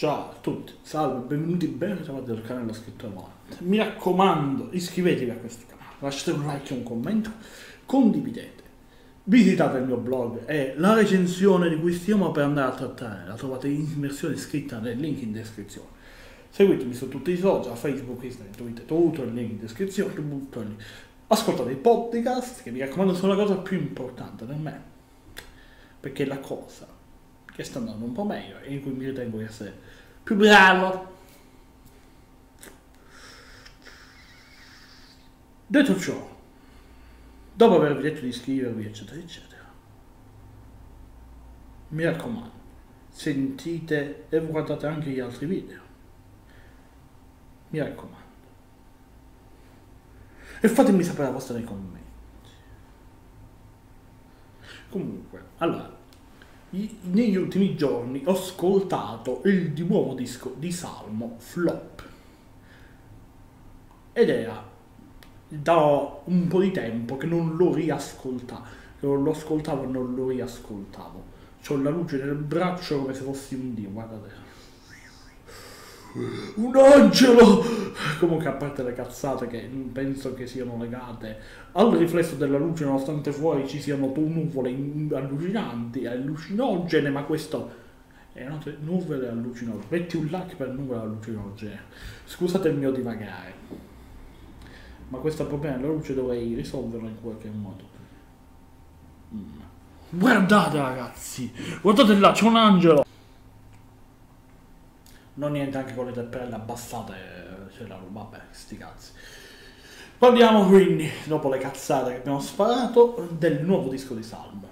Ciao a tutti, salve, benvenuti ben ritrovati al canale Scritto Avanti. Mi raccomando, iscrivetevi a questo canale, lasciate un like e un commento, condividete, visitate il mio blog e la recensione di cui stiamo per andare a trattare la trovate in versione scritta nel link in descrizione. Seguitemi su tutti i social, Facebook, Instagram, Twitter, tutto il link in descrizione, tutto lì. Ascoltate i podcast che mi raccomando sono la cosa più importante per me, perché la cosa che sta andando un po' meglio e in cui mi ritengo di essere più bravo. Detto ciò, dopo avervi detto di iscrivervi, eccetera, eccetera, mi raccomando, sentite e guardate anche gli altri video. Mi raccomando. E fatemi sapere la vostra nei commenti. Comunque, allora, negli ultimi giorni ho ascoltato il nuovo disco di Salmo, Flop. Ed era da un po' di tempo che non lo riascoltavo, non lo ascoltavo e non lo riascoltavo. C'ho la luce nel braccio come se fossi un dio, guardate. Un angelo! Comunque, a parte le cazzate che penso che siano legate al riflesso della luce, nonostante fuori ci siano nuvole in- allucinanti, allucinogene, ma questo è una te- nuvole allucinogene. Metti un like per nuvole allucinogene. Scusate il mio divagare, ma questo problema della luce dovrei risolverlo in qualche modo. Mm. Guardate ragazzi, guardate là, c'è un angelo! Non niente anche con le teppelle abbassate, roba, vabbè, sti cazzi. Parliamo quindi, dopo le cazzate che abbiamo sparato, del nuovo disco di Salmo.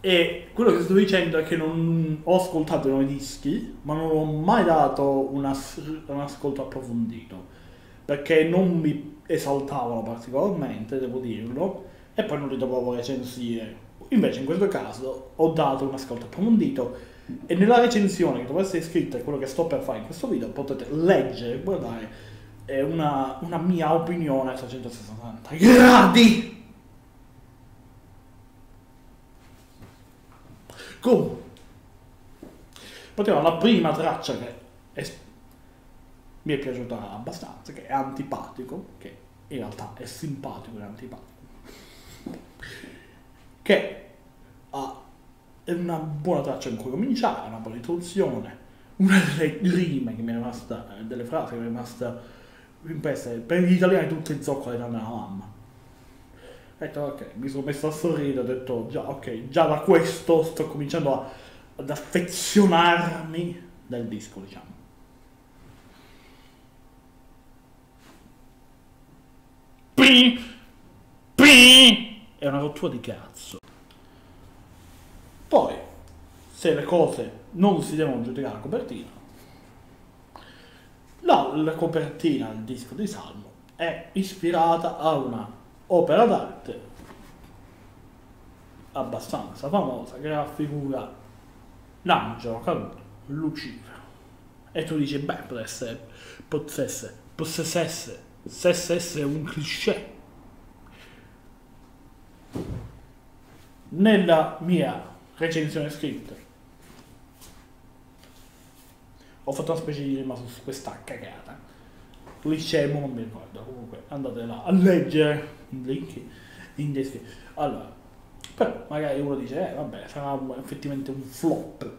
E quello che sto dicendo è che non ho ascoltato i nuovi dischi, ma non ho mai dato un, as- un ascolto approfondito, perché non mi esaltavano particolarmente, devo dirlo, e poi non li dovevo recensire. Invece in questo caso ho dato un ascolto approfondito e nella recensione che dovrebbe essere iscritta e quello che sto per fare in questo video potete leggere e guardare una, una mia opinione a 360 gradi. Comunque, partiamo dalla prima traccia che è- mi è piaciuta abbastanza, che è antipatico, che in realtà è simpatico e antipatico, che ha è una buona traccia in cui cominciare, una buona introduzione, una delle rime che mi è rimasta, eh, delle frasi che mi è rimasta impressa, per gli italiani tutte in zoccole tranne la mamma. Ho detto ok, mi sono messo a sorridere, ho detto già ok, già da questo sto cominciando a- ad affezionarmi del disco, diciamo. È una rottura di cazzo. Poi, se le cose non si devono giudicare la copertina, la, la copertina del disco di Salmo è ispirata a una opera d'arte abbastanza famosa che raffigura l'angelo caduto, Lucifero. E tu dici, beh, potesse potesse essere, potesse essere un cliché. Nella mia recensione scritta ho fatto una specie di rima su questa cagata. Cliché, ma non mi ricordo. Comunque andate là a leggere link in descrizione. Allora, però magari uno dice, eh vabbè, sarà effettivamente un flop.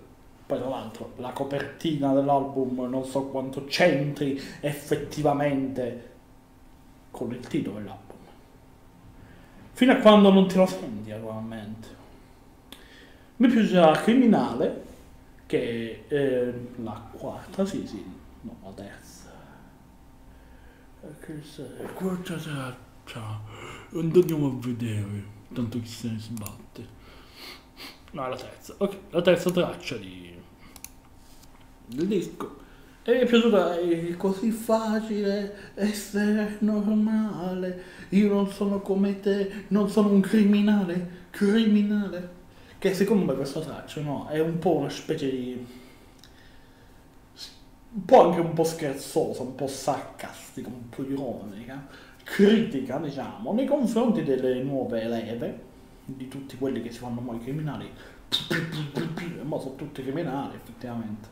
Poi tra l'altro la copertina dell'album non so quanto c'entri effettivamente con il titolo dell'album. Fino a quando non te lo senti naturalmente. Mi piaceva Criminale, che è la quarta, sì sì, no, la terza. Eh, Che se- quarta traccia, andiamo a vedere, tanto chi se ne sbatte. No, è la terza, ok, la terza traccia di... del disco. E mi è piaciuta, è così facile essere normale, io non sono come te, non sono un criminale, criminale. Che secondo me questa traccia, no, è un po' una specie di... un po' anche un po' scherzosa, un po' sarcastica, un po' ironica, critica, diciamo, nei confronti delle nuove leve, di tutti quelli che si fanno mai criminali, ma sono tutti criminali effettivamente.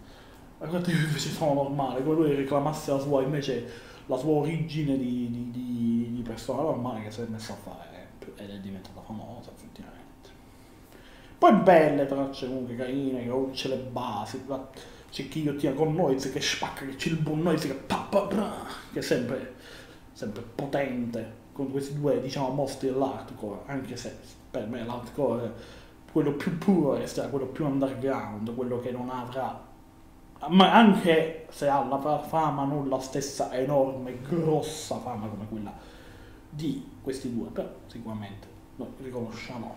guarda io invece sono normale, come lui reclamasse la sua, invece la sua origine di, di, di, di persona normale che si è messa a fare ed è diventata famosa effettivamente. Poi belle tracce comunque carine, che c'è le basi, c'è chi io tia con Noise che spacca, che c'è il buon Noise che pa, pa, pa, che è sempre, sempre potente. Con questi due diciamo mostri dell'hardcore, anche se per me l'hardcore quello più puro resterà quello più underground, quello che non avrà ma anche se ha la fama non la stessa enorme, grossa fama come quella di questi due, però sicuramente noi riconosciamo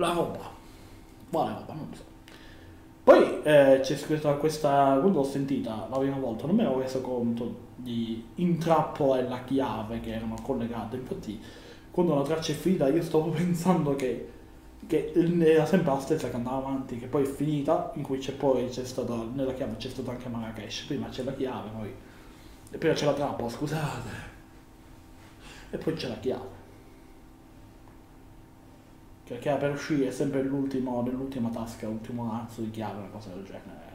la roba, quale roba, non lo so. Poi eh, c'è scritto questa, quando l'ho sentita la prima volta non mi ero reso conto di intrappola e la chiave che erano collegate, infatti quando la traccia è finita io stavo pensando che che era sempre la stessa che andava avanti, che poi è finita, in cui c'è poi c'è stata, nella chiave c'è stato anche Marrakesh, prima c'è la chiave, poi, e prima c'è la trappola, scusate, e poi c'è la chiave. Chiave per uscire è sempre nell'ultima tasca, l'ultimo mazzo di chiave, una cosa del genere.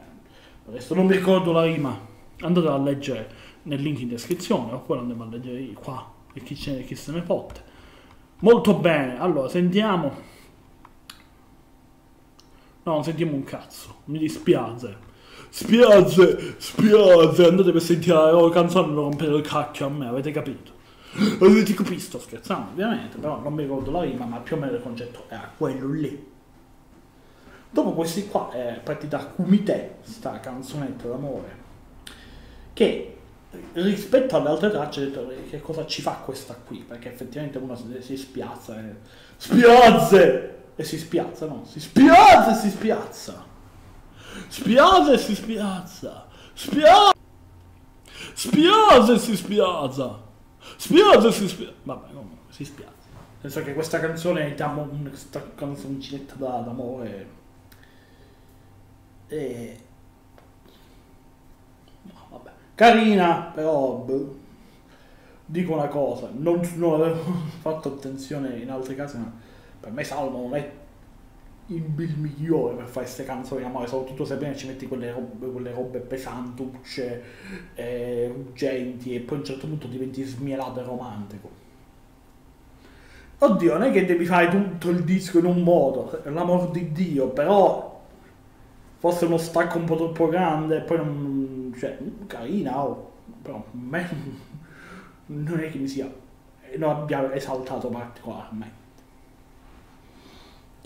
Adesso non mi ricordo la rima, andate a leggere nel link in descrizione, oppure andiamo a leggere qua, e chi, chi se ne fotte. Molto bene, allora sentiamo No, sentiamo un cazzo. Mi dispiace. Spiace, spiace. Andate per sentire la loro canzone e non rompere il cacchio a me, avete capito? Avete capito? Sto scherzando, ovviamente, però non mi ricordo la rima, ma più o meno il concetto era quello lì. Dopo questi qua è partita Kumite, sta canzonetta d'amore, che rispetto alle altre tracce ho detto che cosa ci fa questa qui, perché effettivamente uno si spiazza e... Spiazze! e si spiazza, no? Si spiazza e si spiazza. Spiazza e si spiazza. Spiazza. Spiazza e si spiazza. Spiazza si spiazza. Vabbè, comunque, si spiazza. Nel che questa canzone diciamo questa canzoncina d'amore e no, vabbè. carina però boh. dico una cosa non, non avevo fatto attenzione in altri casi ma per me Salmo non è il, migliore per fare queste canzoni d'amore, soprattutto se bene ci metti quelle robe, quelle robe pesantucce, eh, ruggenti e poi a un certo punto diventi smielato e romantico. Oddio, non è che devi fare tutto il disco in un modo, l'amor di Dio, però forse uno stacco un po' troppo grande, poi non... cioè, carina, oh, però me non è che mi sia... non abbia esaltato particolarmente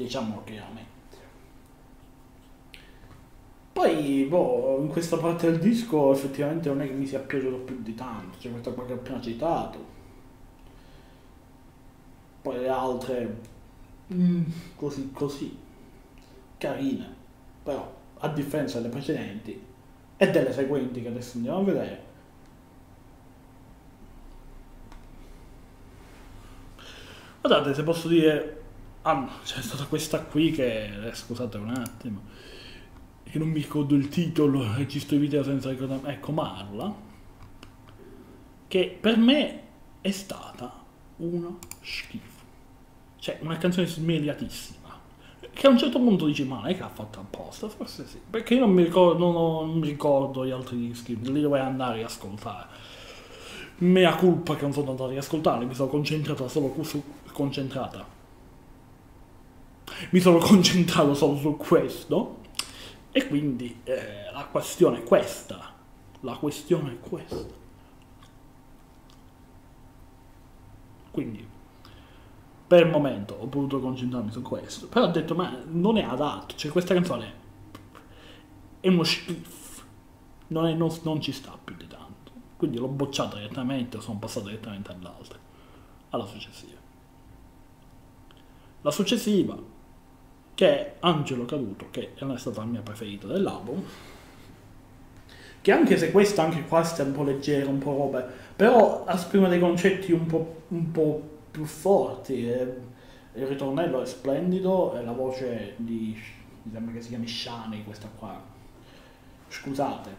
diciamo chiaramente. Poi, boh, in questa parte del disco effettivamente non è che mi sia piaciuto più di tanto, c'è questa qua che ho appena citato. Poi le altre, mm, così così, carine, però a differenza delle precedenti e delle seguenti che adesso andiamo a vedere, Guardate, se posso dire Ah, c'è stata questa qui che, eh, scusate un attimo, che non mi ricordo il titolo, registro i video senza ricordarmi, ecco Marla, che per me è stata uno schifo. Cioè, una canzone smeliatissima. Che a un certo punto dici, ma è che l'ha fatta apposta? Forse sì. Perché io non mi ricordo, non, non mi ricordo gli altri dischi, li dovrei andare a riascoltare. Mea colpa che non sono andato a riascoltarli, mi sono concentrata solo su, concentrata mi sono concentrato solo su questo e quindi eh, la questione è questa. La questione è questa. Quindi per il momento ho potuto concentrarmi su questo, però ho detto ma non è adatto, cioè questa canzone è uno schifo, non, è, non, non ci sta più di tanto, quindi l'ho bocciata direttamente, sono passato direttamente all'altra, alla successiva. La successiva che è Angelo Caduto, che è stata la mia preferita dell'album. Che anche se questa, anche questa è un po' leggera, un po' roba, però esprime dei concetti un po', un po più forti. Il ritornello è splendido, e la voce di, mi sembra che si chiami Shani, questa qua. Scusate.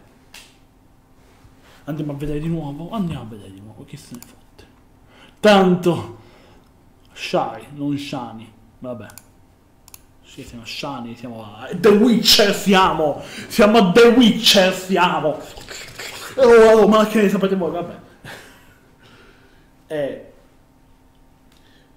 Andiamo a vedere di nuovo? Andiamo a vedere di nuovo, chi se ne fotte. Tanto, Shai, non Shani, vabbè. Sì, siamo a Shani, siamo a The Witcher siamo! Siamo a The Witcher siamo! Oh, oh ma che ne sapete voi, vabbè. E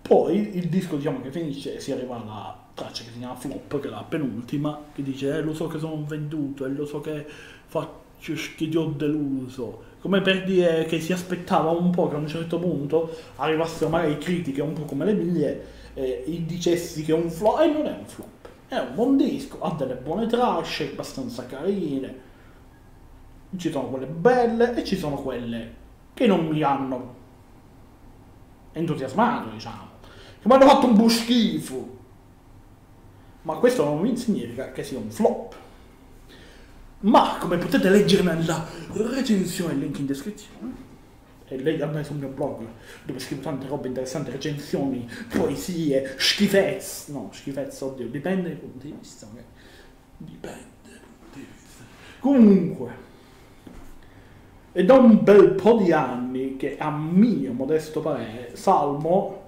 poi il disco diciamo che finisce e si arriva alla traccia che si chiama Flop, che è la penultima, che dice eh, lo so che sono venduto e lo so che faccio che ti ho deluso. Come per dire che si aspettava un po' che a un certo punto arrivassero magari critiche un po' come le mie e dicessi che è un flop, e non è un flop. È un buon disco, ha delle buone tracce, abbastanza carine. Ci sono quelle belle e ci sono quelle che non mi hanno entusiasmato, diciamo. Che mi hanno fatto un po' schifo. Ma questo non significa che sia un flop. Ma come potete leggere nella recensione, link in descrizione, e lei a me sul mio blog dove scrivo tante robe interessanti, recensioni, poesie, schifezze. No, schifezze, oddio, dipende dai punti di vista. Okay? Dipende dai punti di vista. Comunque, è da un bel po' di anni che a mio modesto parere Salmo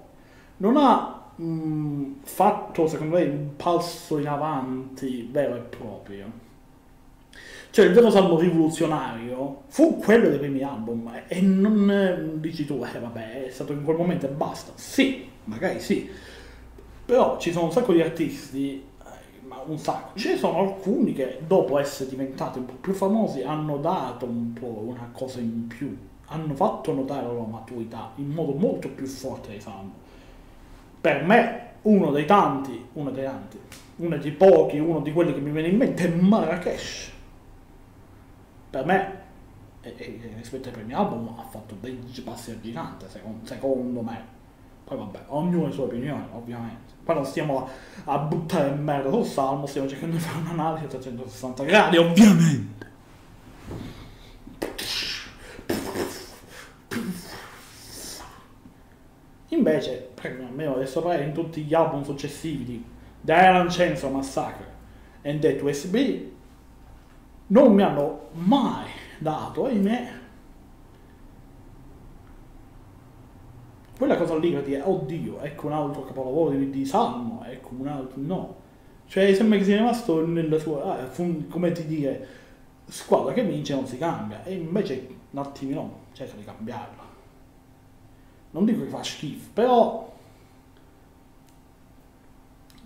non ha mh, fatto, secondo me, un passo in avanti vero e proprio cioè il vero salmo rivoluzionario fu quello dei primi album e non dici tu, eh vabbè, è stato in quel momento e basta. Sì, magari sì. Però ci sono un sacco di artisti, ma un sacco. Ce ne sono alcuni che dopo essere diventati un po' più famosi hanno dato un po' una cosa in più. Hanno fatto notare la loro maturità in modo molto più forte dei Salmo. Per me, uno dei tanti, uno dei tanti, uno dei pochi, uno di quelli che mi viene in mente è Marrakesh per me, e, e, rispetto ai primi album, ha fatto dei passi al secondo, secondo me. Poi vabbè, ognuno ha le sue opinioni, ovviamente. Poi non stiamo a, a buttare merda sul salmo, stiamo cercando di fare un'analisi a 360 gradi, ovviamente. Invece, almeno adesso parere in tutti gli album successivi di Iron Chainsaw Massacre e Death USB non mi hanno mai dato, ahimè, quella cosa lì per dire, oddio, ecco un altro capolavoro di, di Salmo, ecco un altro, no. Cioè sembra che sia rimasto nella sua, ah, come ti dire, squadra che vince non si cambia, e invece un attimino cerca di cambiarla. Non dico che fa schifo, però...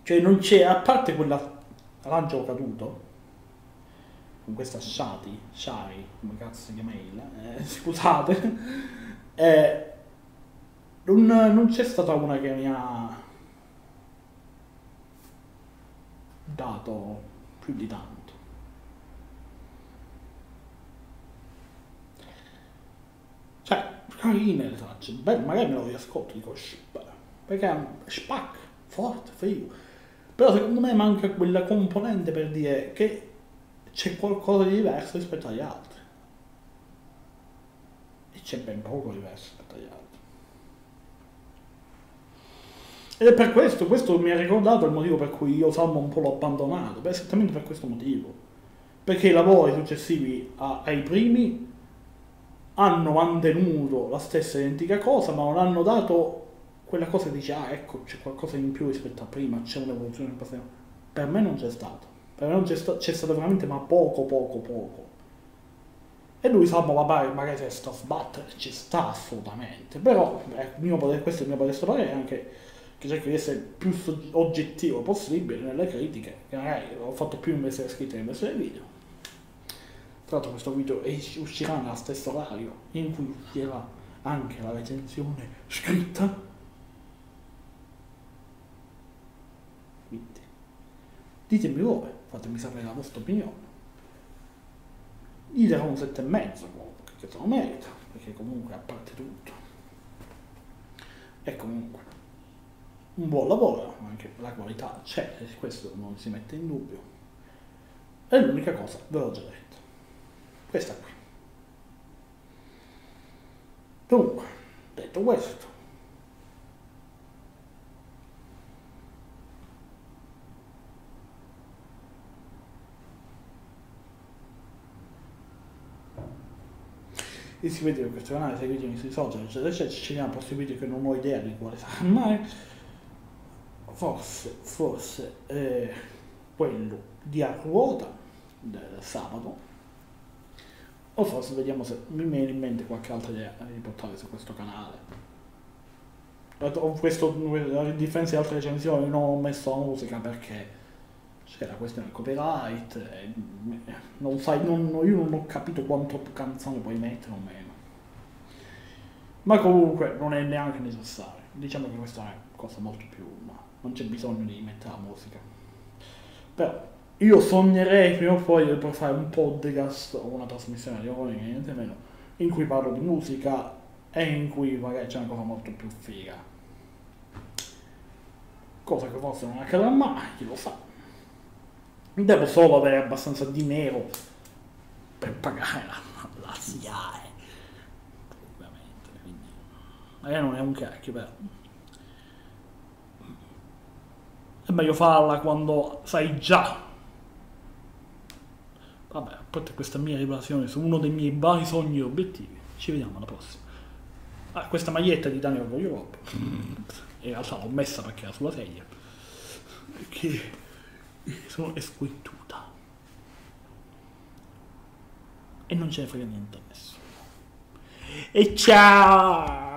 Cioè non c'è, a parte quella lancio caduto, con questa Shati, Shari, come cazzo si chiama il, eh, scusate, eh, non, non c'è stata una che mi ha dato più di tanto. Cioè, carine le tracce, beh, magari me lo riascolto, dico, perché spac, forte, figo. Però secondo me manca quella componente per dire che c'è qualcosa di diverso rispetto agli altri. E c'è ben poco diverso rispetto agli altri. Ed è per questo, questo mi ha ricordato il motivo per cui io Salmo un po' l'ho abbandonato, beh, esattamente per questo motivo. Perché i lavori successivi a, ai primi hanno mantenuto la stessa identica cosa, ma non hanno dato quella cosa che dice, ah ecco, c'è qualcosa in più rispetto a prima, c'è un'evoluzione. Per me non c'è stato. Per me non c'è, sta, c'è stato veramente ma poco, poco, poco. E lui sa, ma vabbè, magari se sta a sbattere, ci sta assolutamente. Però, eh, potere, questo è il mio modesto parere, anche che cerco di essere il più oggettivo possibile nelle critiche, che magari ho fatto più invece scritte che invece del video. Tra l'altro questo video uscirà nello stesso orario in cui uscirà anche la recensione scritta Ditemi voi, fatemi sapere la vostra opinione. Gli darò un 7,5 comunque, che se lo merita, perché comunque a parte tutto. E comunque un buon lavoro, anche la qualità c'è, questo non si mette in dubbio. È l'unica cosa, ve l'ho già detto. Questa qui. Dunque, detto questo, iscrivetevi a questo canale, seguitemi sui social, eccetera, eccetera, ci la possibilità che non ho idea di quale sarà mai. forse, forse eh, quello di a ruota del sabato o forse vediamo se mi viene in mente qualche altra idea di portare su questo canale questo, a differenza di altre recensioni non ho messo la musica perché c'è la questione del copyright non sai, non, io non ho capito quanto canzone puoi mettere o meno. Ma comunque non è neanche necessario. Diciamo che questa è una cosa molto più ma non c'è bisogno di mettere la musica. Però io sognerei prima o poi di poter fare un podcast o una trasmissione di radiofonica niente meno in cui parlo di musica e in cui magari c'è una cosa molto più figa. Cosa che forse non accadrà mai chi lo sa devo solo avere abbastanza dinero per pagare la, la SIAE ovviamente quindi magari non è un cacchio però. È meglio farla quando sai già. Vabbè a parte questa mia rivelazione su uno dei miei vari sogni e obiettivi ci vediamo alla prossima. Ah, questa maglietta di Daniel for Europe in realtà l'ho messa perché era sulla sedia. Perché sono esquintuta e non ce ne frega niente a nessuno e ciao